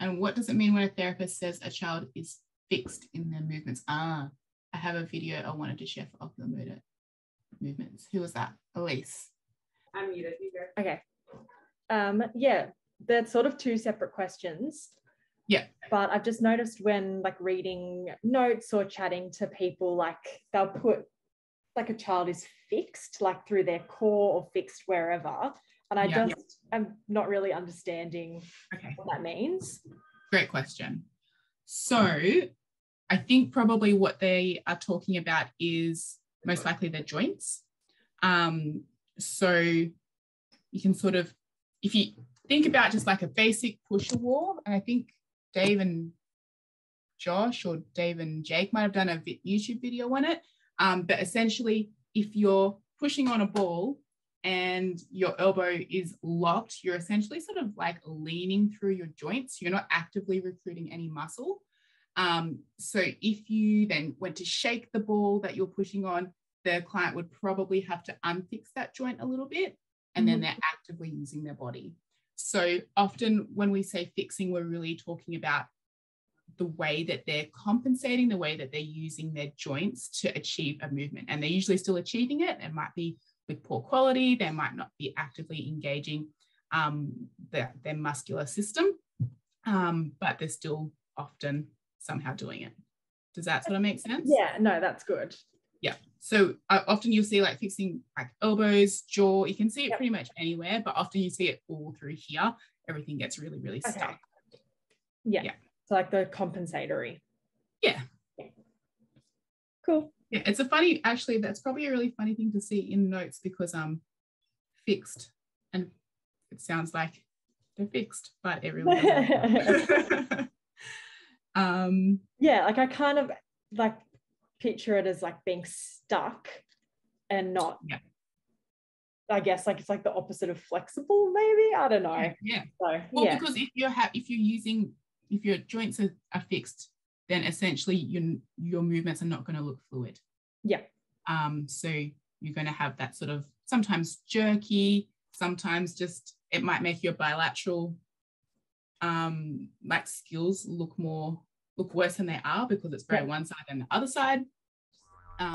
And what does it mean when a therapist says a child is fixed in their movements? Ah, I have a video I wanted to share for ocular motor movements. Who was that? Elise. I'm muted. You. Okay. Um, yeah, they're sort of two separate questions. Yeah. But I've just noticed when like reading notes or chatting to people, like they'll put like a child is fixed, like through their core or fixed wherever. And I Yeah. just am not really understanding Okay. what that means. Great question. So I think probably what they are talking about is most likely their joints. Um, so you can sort of, if you think about just like a basic push-of-war, and I think Dave and Josh or Dave and Jake might have done a YouTube video on it. Um, but essentially, if you're pushing on a ball and your elbow is locked, you're essentially sort of like leaning through your joints. You're not actively recruiting any muscle. Um, so if you then went to shake the ball that you're pushing on, the client would probably have to unfix that joint a little bit, and then Mhm. they're actively using their body. So often when we say fixing, we're really talking about the way that they're compensating, the way that they're using their joints to achieve a movement. And they're usually still achieving it. It might be with poor quality, they might not be actively engaging um, their, their muscular system, um, but they're still often somehow doing it. Does that sort of make sense? Yeah, no, that's good. Yeah. So uh, often you'll see like fixing like elbows, jaw. You can see it Yep. pretty much anywhere, but often you see it all through here. Everything gets really, really Okay. stuck. Yeah. Yeah. So like the compensatory. Yeah. Cool. Yeah, it's a funny. Actually, that's probably a really funny thing to see in notes because um, fixed, and it sounds like they're fixed, but it really um, yeah, like I kind of like picture it as like being stuck and not Yeah. I guess like it's like the opposite of flexible, maybe. I don't know. yeah, yeah. So Well, yeah. because if you're ha- if you're using if your joints are, are fixed, then essentially your your movements are not going to look fluid. Yeah. Um, so you're going to have that sort of sometimes jerky, sometimes just it might make your bilateral um like skills look more look worse than they are because it's very Yeah. one side and the other side. Um,